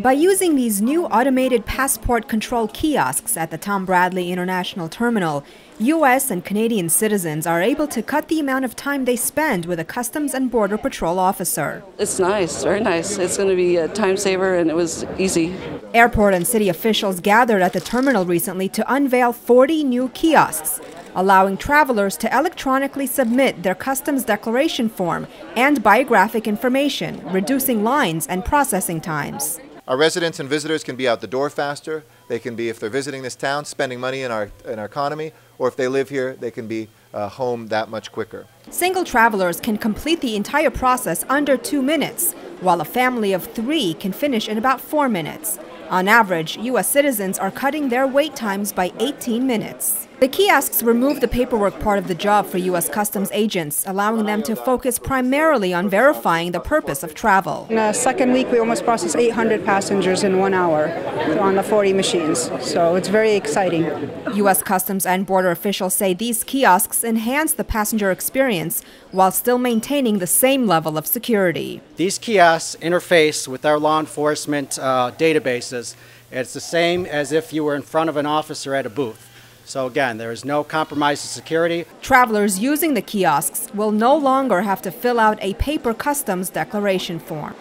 By using these new automated passport control kiosks at the Tom Bradley International Terminal, U.S. and Canadian citizens are able to cut the amount of time they spend with a Customs and Border Patrol officer. It's nice, very nice. It's going to be a time saver and it was easy. Airport and city officials gathered at the terminal recently to unveil 40 new kiosks, allowing travelers to electronically submit their customs declaration form and biographic information, reducing lines and processing times. Our residents and visitors can be out the door faster. They can be, if they're visiting this town, spending money in our, in our economy, or if they live here, they can be uh, home that much quicker. Single travelers can complete the entire process under two minutes, while a family of three can finish in about four minutes. On average, U.S. citizens are cutting their wait times by 18 minutes. The kiosks remove the paperwork part of the job for U.S. Customs agents, allowing them to focus primarily on verifying the purpose of travel. In the second week, we almost processed 800 passengers in one hour on the 40 machines, so it's very exciting. U.S. Customs and Border officials say these kiosks enhance the passenger experience while still maintaining the same level of security. These kiosks interface with our law enforcement uh, databases. It's the same as if you were in front of an officer at a booth. So again, there is no compromise to security. Travelers using the kiosks will no longer have to fill out a paper customs declaration form.